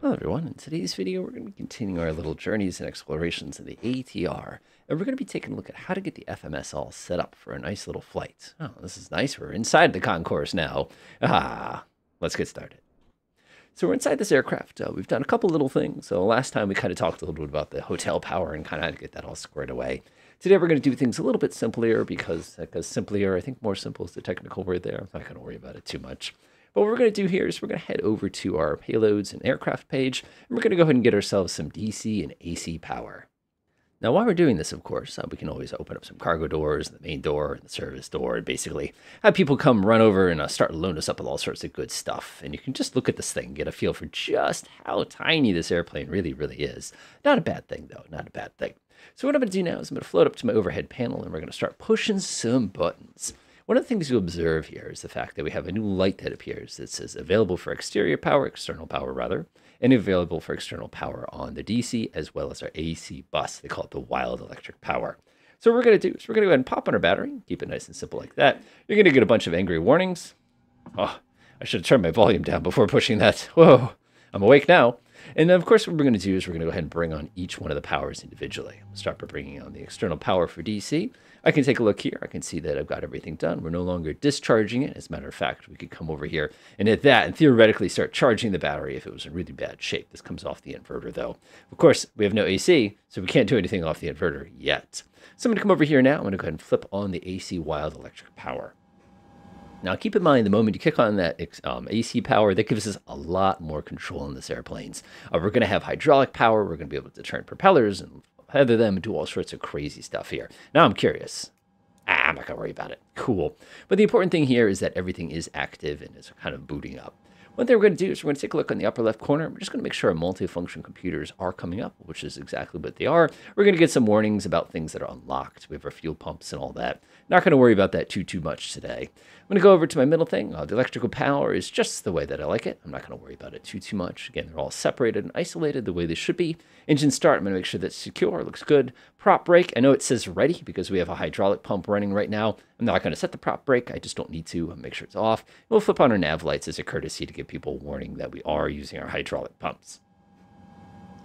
Hello everyone, in today's video we're going to be continuing our little journeys and explorations in the ATR, and we're going to be taking a look at how to get the FMS all set up for a nice little flight. Oh, this is nice, we're inside the concourse now. Ah, let's get started. So we're inside this aircraft. Uh, we've done a couple little things. So last time we kind of talked a little bit about the hotel power and kind of get that all squared away. Today we're going to do things a little bit simpler because, because simpler, I think more simple is the technical word there. I'm not going to worry about it too much. But what we're going to do here is we're going to head over to our payloads and aircraft page, and we're going to go ahead and get ourselves some DC and AC power. Now, while we're doing this, of course, uh, we can always open up some cargo doors, the main door, and the service door, and basically have people come run over and uh, start loading us up with all sorts of good stuff. And you can just look at this thing, and get a feel for just how tiny this airplane really, really is. Not a bad thing, though, not a bad thing. So what I'm going to do now is I'm going to float up to my overhead panel, and we're going to start pushing some buttons. One of the things you observe here is the fact that we have a new light that appears that says available for exterior power, external power rather, and available for external power on the DC as well as our AC bus. They call it the wild electric power. So what we're going to do is we're going to go ahead and pop on our battery, keep it nice and simple like that. You're going to get a bunch of angry warnings. Oh, I should have turned my volume down before pushing that. Whoa, I'm awake now. And of course, what we're going to do is we're going to go ahead and bring on each one of the powers individually. Start by bringing on the external power for DC. I can take a look here. I can see that I've got everything done. We're no longer discharging it. As a matter of fact, we could come over here and hit that and theoretically start charging the battery if it was in really bad shape. This comes off the inverter, though. Of course, we have no AC, so we can't do anything off the inverter yet. So I'm going to come over here now. I'm going to go ahead and flip on the AC wild electric power. Now, keep in mind, the moment you kick on that um, AC power, that gives us a lot more control in this airplanes. Uh, we're going to have hydraulic power. We're going to be able to turn propellers and feather them and do all sorts of crazy stuff here. Now I'm curious. Ah, I'm not going to worry about it. Cool. But the important thing here is that everything is active and is kind of booting up. One thing we're going to do is we're going to take a look on the upper left corner. We're just going to make sure our multifunction computers are coming up, which is exactly what they are. We're going to get some warnings about things that are unlocked. We have our fuel pumps and all that. Not going to worry about that too, too much today. I'm going to go over to my middle thing. Uh, the electrical power is just the way that I like it. I'm not going to worry about it too, too much. Again, they're all separated and isolated the way they should be. Engine start, I'm going to make sure that's secure, looks good. Prop brake, I know it says ready because we have a hydraulic pump running right now. I'm not going to set the prop brake. I just don't need to. I'll make sure it's off. We'll flip on our nav lights as a courtesy to give people warning that we are using our hydraulic pumps.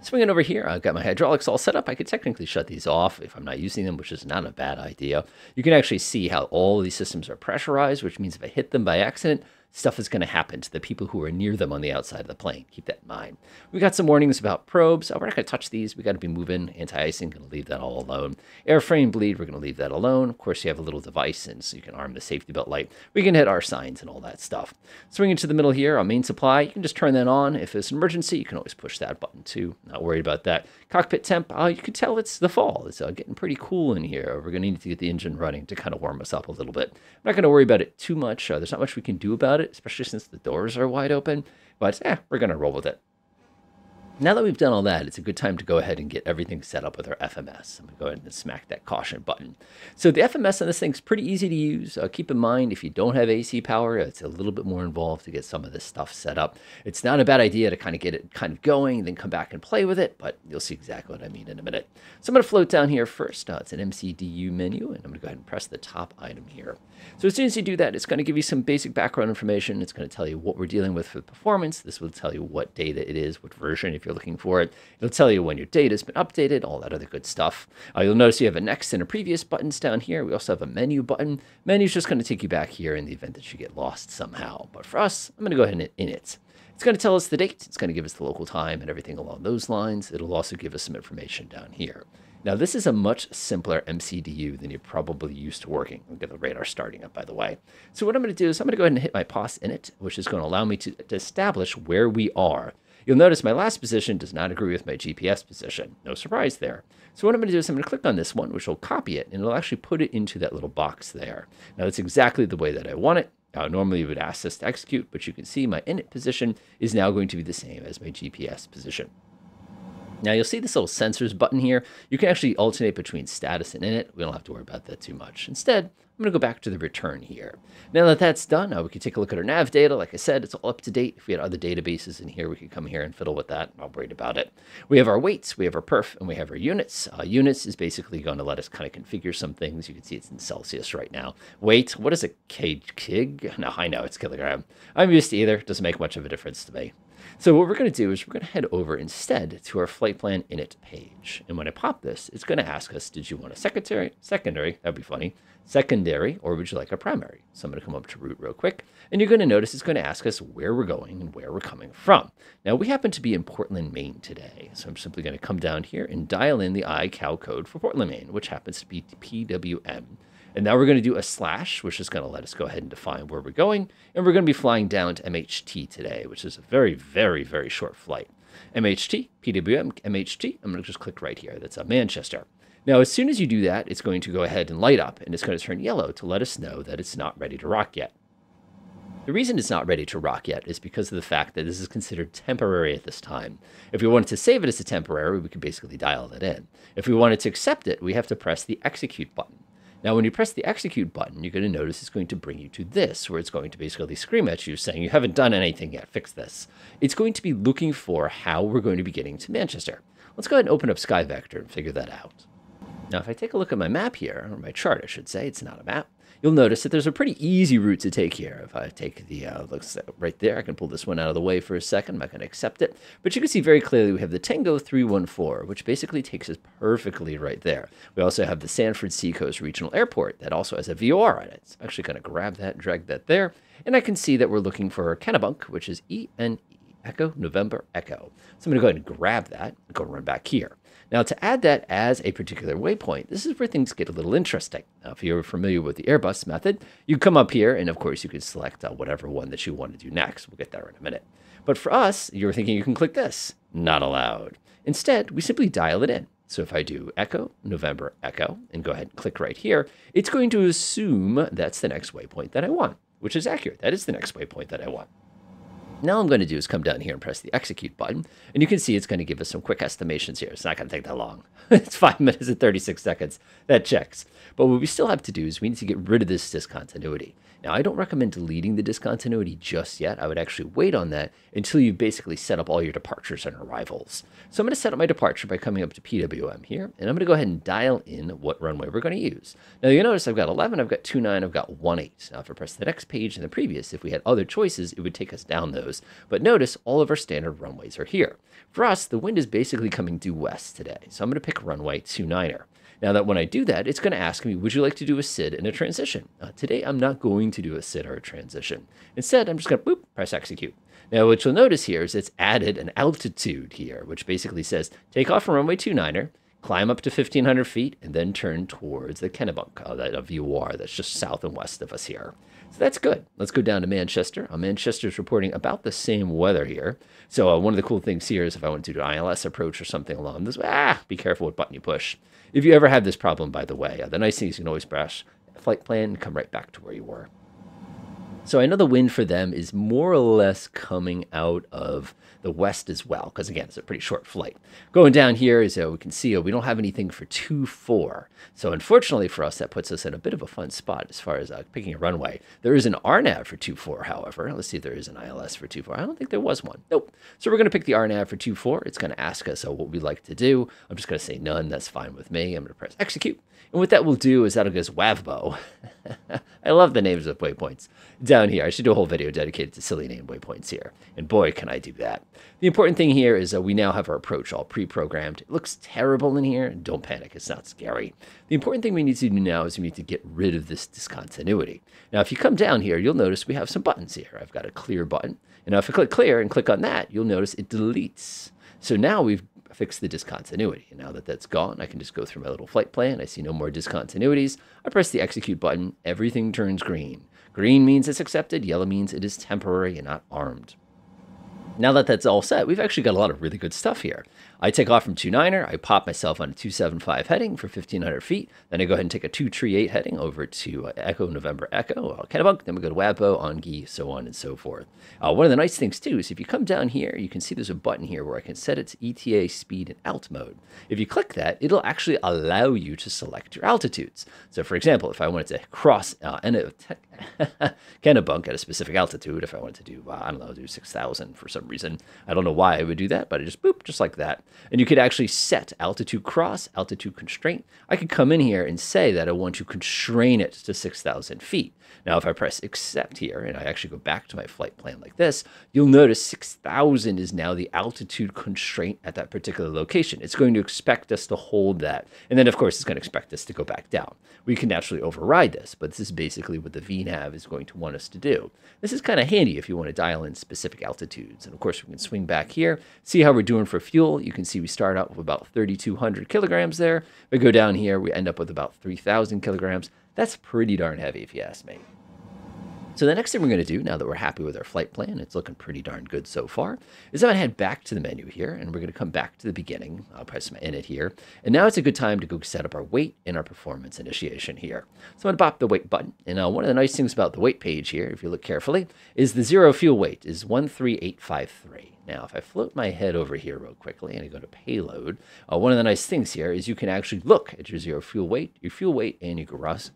Swinging over here, I've got my hydraulics all set up. I could technically shut these off if I'm not using them, which is not a bad idea. You can actually see how all these systems are pressurized, which means if I hit them by accident, stuff is going to happen to the people who are near them on the outside of the plane. Keep that in mind. We got some warnings about probes. Oh, we're not going to touch these. We got to be moving. Anti-icing, going to leave that all alone. Airframe bleed, we're going to leave that alone. Of course, you have a little device, and so you can arm the safety belt light. We can hit our signs and all that stuff. Swinging to the middle here, our main supply, you can just turn that on. If it's an emergency, you can always push that button too. Not worried about that. Cockpit temp, uh, you can tell it's the fall. It's uh, getting pretty cool in here. We're going to need to get the engine running to kind of warm us up a little bit. I'm not going to worry about it too much. Uh, there's not much we can do about it, especially since the doors are wide open. But eh, we're going to roll with it. Now that we've done all that, it's a good time to go ahead and get everything set up with our FMS. I'm going to go ahead and smack that caution button. So the FMS on this thing is pretty easy to use. Uh, keep in mind, if you don't have AC power, it's a little bit more involved to get some of this stuff set up. It's not a bad idea to kind of get it kind of going, then come back and play with it, but you'll see exactly what I mean in a minute. So I'm going to float down here first. Uh, it's an MCDU menu, and I'm going to go ahead and press the top item here. So as soon as you do that, it's going to give you some basic background information. It's going to tell you what we're dealing with for performance. This will tell you what data it is, what version, if you're looking for it. It'll tell you when your data has been updated, all that other good stuff. Uh, you'll notice you have a next and a previous buttons down here. We also have a menu button. Menu's just going to take you back here in the event that you get lost somehow. But for us, I'm going to go ahead and init. It's going to tell us the date. It's going to give us the local time and everything along those lines. It'll also give us some information down here. Now, this is a much simpler MCDU than you're probably used to working. We'll get the radar starting up, by the way. So what I'm going to do is I'm going to go ahead and hit my POS init, which is going to allow me to, to establish where we are. You'll notice my last position does not agree with my GPS position. No surprise there. So what I'm going to do is I'm going to click on this one, which will copy it, and it'll actually put it into that little box there. Now, that's exactly the way that I want it. Uh, normally, it would ask us to execute, but you can see my init position is now going to be the same as my GPS position. Now you'll see this little sensors button here. You can actually alternate between status and init. We don't have to worry about that too much. Instead, I'm going to go back to the return here. Now that that's done, now we can take a look at our nav data. Like I said, it's all up to date. If we had other databases in here, we could come here and fiddle with that. Not worried about it. We have our weights, we have our perf, and we have our units. Uh, units is basically going to let us kind of configure some things. You can see it's in Celsius right now. Weight, what is a kg? No, I know it's kilogram. I'm used to either. Doesn't make much of a difference to me. So what we're going to do is we're going to head over instead to our flight plan init page. And when I pop this, it's going to ask us, did you want a secondary, secondary, that'd be funny, secondary, or would you like a primary? So I'm going to come up to route real quick, and you're going to notice it's going to ask us where we're going and where we're coming from. Now, we happen to be in Portland, Maine today, so I'm simply going to come down here and dial in the ICAO code for Portland, Maine, which happens to be PWM. And now we're going to do a slash, which is going to let us go ahead and define where we're going. And we're going to be flying down to MHT today, which is a very, very, very short flight. MHT, PWM, MHT. I'm going to just click right here. That's a Manchester. Now, as soon as you do that, it's going to go ahead and light up, and it's going to turn yellow to let us know that it's not ready to rock yet. The reason it's not ready to rock yet is because of the fact that this is considered temporary at this time. If we wanted to save it as a temporary, we could basically dial it in. If we wanted to accept it, we have to press the execute button. Now, when you press the execute button, you're going to notice it's going to bring you to this, where it's going to basically scream at you saying, you haven't done anything yet, fix this. It's going to be looking for how we're going to be getting to Manchester. Let's go ahead and open up SkyVector and figure that out. Now, if I take a look at my map here, or my chart, I should say, it's not a map, you'll notice that there's a pretty easy route to take here. If I take the, uh, looks right there, I can pull this one out of the way for a second. I'm not going to accept it. But you can see very clearly we have the Tango 314, which basically takes us perfectly right there. We also have the Sanford Seacoast Regional Airport that also has a VOR on it. So I'm actually going to grab that, drag that there. And I can see that we're looking for Kennebunk, which is E-N-E, Echo, November, Echo. So I'm going to go ahead and grab that and go run back here. Now, to add that as a particular waypoint, this is where things get a little interesting. Now, if you're familiar with the Airbus method, you come up here, and of course, you can select uh, whatever one that you want to do next. We'll get there in a minute. But for us, you're thinking you can click this. Not allowed. Instead, we simply dial it in. So if I do Echo, November, Echo, and go ahead and click right here, it's going to assume that's the next waypoint that I want, which is accurate. That is the next waypoint that I want. Now I'm going to do is come down here and press the execute button. And you can see it's going to give us some quick estimations here. It's not going to take that long. it's 5 minutes and 36 seconds. That checks. But what we still have to do is we need to get rid of this discontinuity. Now, I don't recommend deleting the discontinuity just yet. I would actually wait on that until you've basically set up all your departures and arrivals. So I'm going to set up my departure by coming up to PWM here, and I'm going to go ahead and dial in what runway we're going to use. Now, you'll notice I've got 11, I've got 29, I've got 18. Now, if I press the next page in the previous, if we had other choices, it would take us down those. But notice all of our standard runways are here. For us, the wind is basically coming due west today, so I'm going to pick runway 29er. Now that when I do that, it's going to ask me, would you like to do a SID and a transition? Uh, today, I'm not going to do a SID or a transition. Instead, I'm just going to boop, press execute. Now, what you'll notice here is it's added an altitude here, which basically says take off from runway 29er, climb up to 1,500 feet, and then turn towards the Kennebunk, uh, that VOR that's just south and west of us here. So that's good. Let's go down to Manchester. Uh, Manchester is reporting about the same weather here. So uh, one of the cool things here is if I want to do an ILS approach or something along this, ah, be careful what button you push. If you ever have this problem, by the way, uh, the nice thing is you can always press flight plan and come right back to where you were. So I know the wind for them is more or less coming out of the west as well, because again, it's a pretty short flight. Going down here, as uh, we can see, uh, we don't have anything for 2-4. So unfortunately for us, that puts us in a bit of a fun spot as far as uh, picking a runway. There is an RNAV for 2-4, however. Let's see if there is an ILS for 2-4. I don't think there was one. Nope. So we're going to pick the RNAV for 2-4. It's going to ask us uh, what we'd like to do. I'm just going to say none. That's fine with me. I'm going to press execute. And what that will do is that'll give us WAVBO. I love the names of waypoints down here. I should do a whole video dedicated to silly name waypoints here. And boy, can I do that. The important thing here is that we now have our approach all pre-programmed. It looks terrible in here. Don't panic. It's not scary. The important thing we need to do now is we need to get rid of this discontinuity. Now, if you come down here, you'll notice we have some buttons here. I've got a clear button. And now if I click clear and click on that, you'll notice it deletes. So now we've fixed the discontinuity. And now that that's gone, I can just go through my little flight plan. I see no more discontinuities. I press the execute button. Everything turns green. Green means it's accepted. Yellow means it is temporary and not armed. Now that that's all set, we've actually got a lot of really good stuff here. I take off from 29er, I pop myself on a 275 heading for 1500 feet, then I go ahead and take a 238 heading over to uh, Echo November Echo, uh, Kennebunk, then we go to Wabo, Ongi, so on and so forth. Uh, one of the nice things too is if you come down here, you can see there's a button here where I can set it to ETA, speed, and alt mode. If you click that, it'll actually allow you to select your altitudes. So for example, if I wanted to cross uh, Kennebunk at a specific altitude, if I wanted to do, uh, I don't know, do 6,000 for some some reason. I don't know why I would do that, but I just boop, just like that. And you could actually set altitude cross, altitude constraint. I could come in here and say that I want to constrain it to 6,000 feet. Now, if I press accept here and I actually go back to my flight plan like this, you'll notice 6,000 is now the altitude constraint at that particular location. It's going to expect us to hold that. And then, of course, it's going to expect us to go back down. We can naturally override this, but this is basically what the VNAV is going to want us to do. This is kind of handy if you want to dial in specific altitudes. And of course, we can swing back here, see how we're doing for fuel. You can see we start out with about 3,200 kilograms there. We go down here, we end up with about 3,000 kilograms. That's pretty darn heavy if you ask me. So the next thing we're going to do, now that we're happy with our flight plan, it's looking pretty darn good so far, is I'm going to head back to the menu here, and we're going to come back to the beginning. I'll press my init here. And now it's a good time to go set up our weight and our performance initiation here. So I'm going to pop the weight button. And now one of the nice things about the weight page here, if you look carefully, is the zero fuel weight is 13853. Now, if I float my head over here real quickly and I go to payload, uh, one of the nice things here is you can actually look at your zero fuel weight, your fuel weight, and your gross,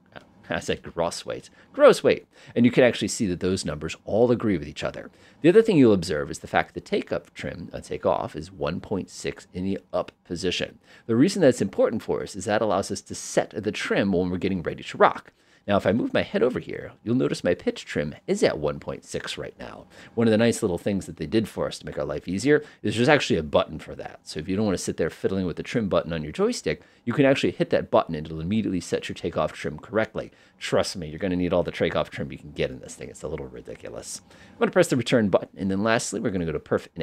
I said gross weight, gross weight. And you can actually see that those numbers all agree with each other. The other thing you'll observe is the fact the take-up trim, uh, take-off, is 1.6 in the up position. The reason that's important for us is that allows us to set the trim when we're getting ready to rock. Now, if I move my head over here, you'll notice my pitch trim is at 1.6 right now. One of the nice little things that they did for us to make our life easier is there's actually a button for that. So if you don't want to sit there fiddling with the trim button on your joystick, you can actually hit that button and it'll immediately set your takeoff trim correctly. Trust me, you're going to need all the takeoff trim you can get in this thing. It's a little ridiculous. I'm going to press the return button. And then lastly, we're going to go to perfect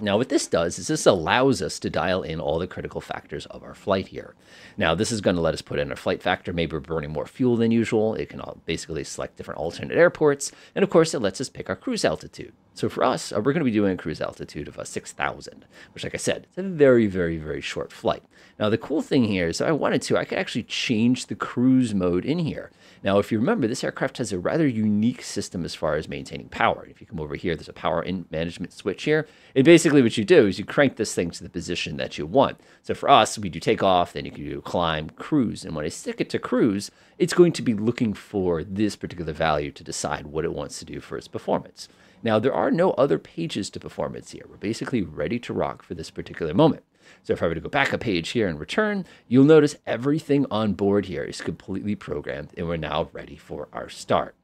now what this does is this allows us to dial in all the critical factors of our flight here. Now this is going to let us put in our flight factor. Maybe we're burning more fuel than usual. It can basically select different alternate airports. And of course it lets us pick our cruise altitude. So for us, uh, we're going to be doing a cruise altitude of uh, 6,000, which like I said, it's a very, very, very short flight. Now the cool thing here is if I wanted to, I could actually change the cruise mode in here. Now, if you remember, this aircraft has a rather unique system as far as maintaining power. If you come over here, there's a power in management switch here. And basically what you do is you crank this thing to the position that you want. So for us, we do take off, then you can do climb, cruise. And when I stick it to cruise, it's going to be looking for this particular value to decide what it wants to do for its performance. Now, there are no other pages to performance here. We're basically ready to rock for this particular moment. So if I were to go back a page here and return, you'll notice everything on board here is completely programmed and we're now ready for our start.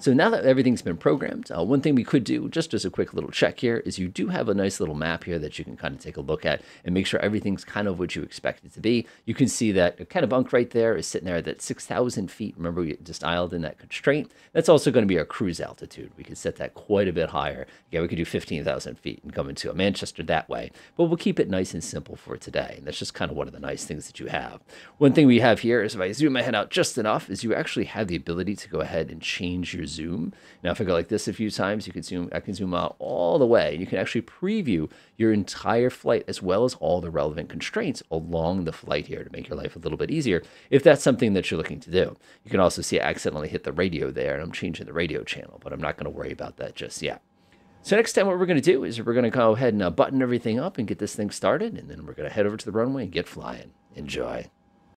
So now that everything's been programmed, uh, one thing we could do, just as a quick little check here, is you do have a nice little map here that you can kind of take a look at and make sure everything's kind of what you expect it to be. You can see that Kennebunk right there is sitting there at that 6,000 feet. Remember, we just dialed in that constraint. That's also going to be our cruise altitude. We could set that quite a bit higher. Yeah, we could do 15,000 feet and come into a Manchester that way. But we'll keep it nice and simple for today. And that's just kind of one of the nice things that you have. One thing we have here is if I zoom my head out just enough, is you actually have the ability to go ahead and change your zoom. Now, if I go like this a few times, you can zoom, I can zoom out all the way. You can actually preview your entire flight as well as all the relevant constraints along the flight here to make your life a little bit easier if that's something that you're looking to do. You can also see I accidentally hit the radio there and I'm changing the radio channel, but I'm not going to worry about that just yet. So next time what we're going to do is we're going to go ahead and uh, button everything up and get this thing started, and then we're going to head over to the runway and get flying. Enjoy.